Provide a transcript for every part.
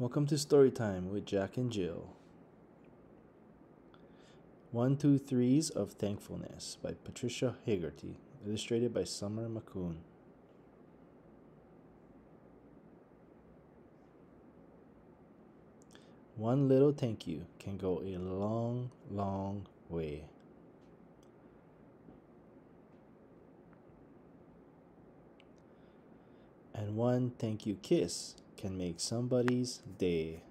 Welcome to Storytime with Jack and Jill. One, Two, Threes of Thankfulness by Patricia Hegarty, illustrated by Summer McCoon. One little thank you can go a long, long way. And one thank you kiss can make somebody's day.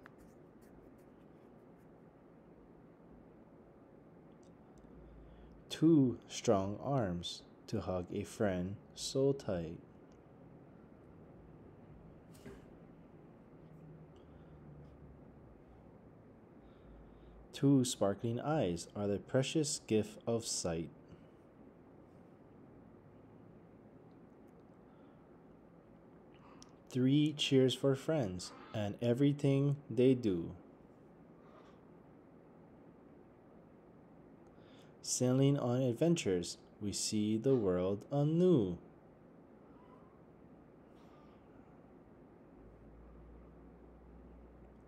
Two strong arms to hug a friend so tight. Two sparkling eyes are the precious gift of sight. Three cheers for friends and everything they do. Sailing on adventures, we see the world anew.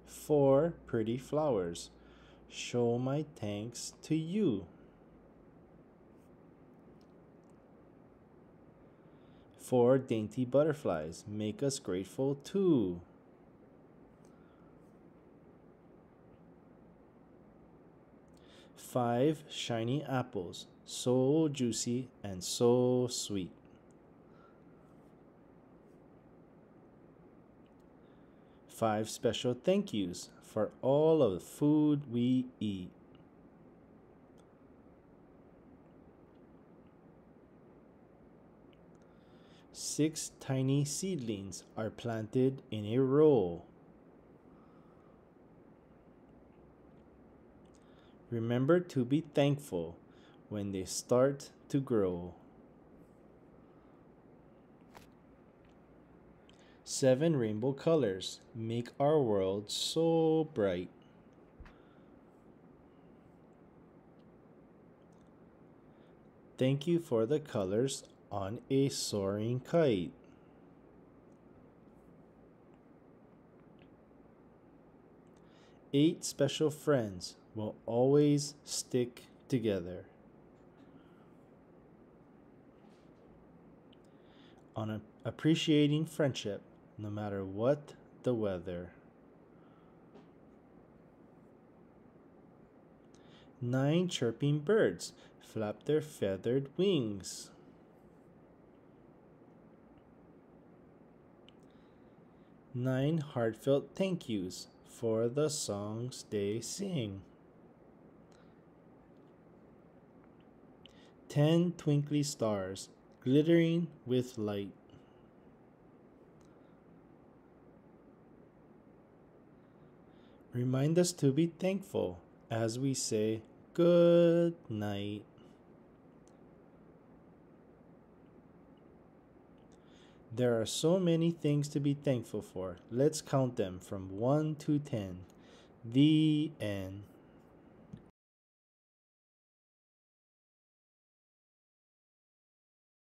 Four pretty flowers show my thanks to you. Four dainty butterflies make us grateful too. Five shiny apples, so juicy and so sweet. Five special thank yous for all of the food we eat. Six tiny seedlings are planted in a row. Remember to be thankful when they start to grow. Seven rainbow colors make our world so bright. Thank you for the colors on a soaring kite. Eight special friends will always stick together. On appreciating friendship no matter what the weather. Nine chirping birds flap their feathered wings. Nine heartfelt thank yous for the songs they sing. Ten twinkly stars glittering with light. Remind us to be thankful as we say good night. There are so many things to be thankful for. Let's count them from 1 to 10. The end.